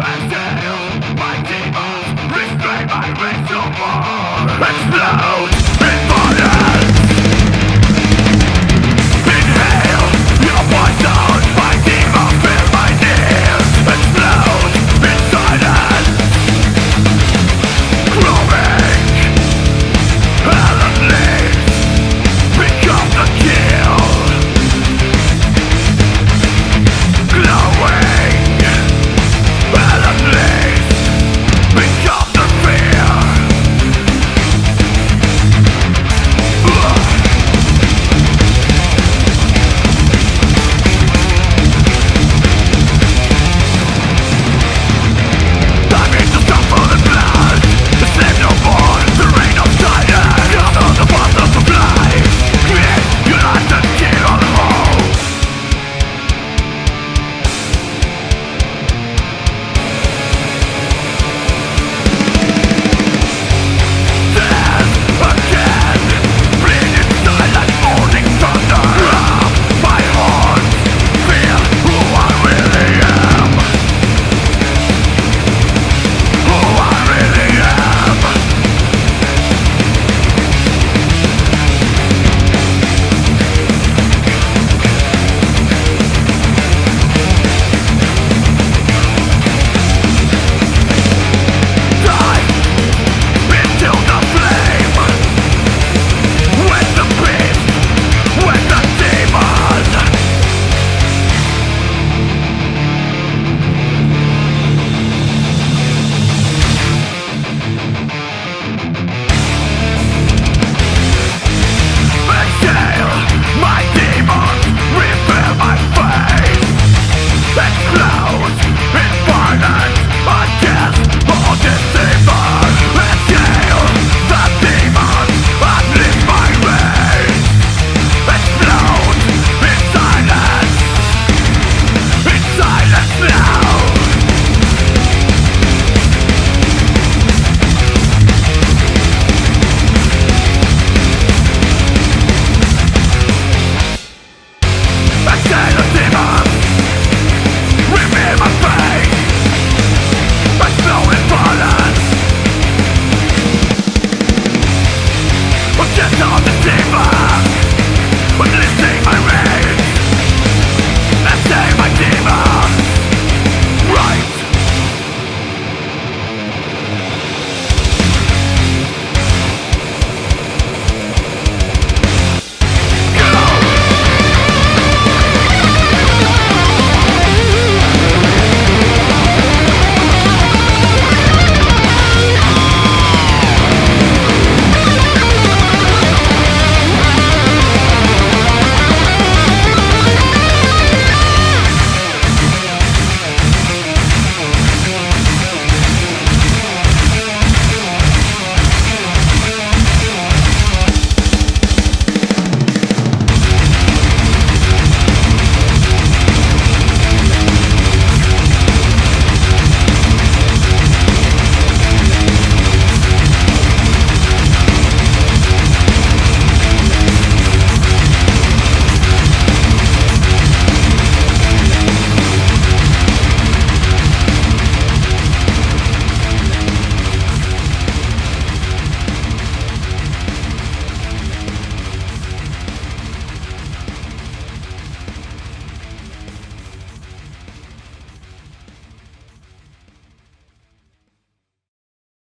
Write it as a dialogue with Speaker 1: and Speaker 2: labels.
Speaker 1: Exhale, my demons Restrain my reservoir. Explode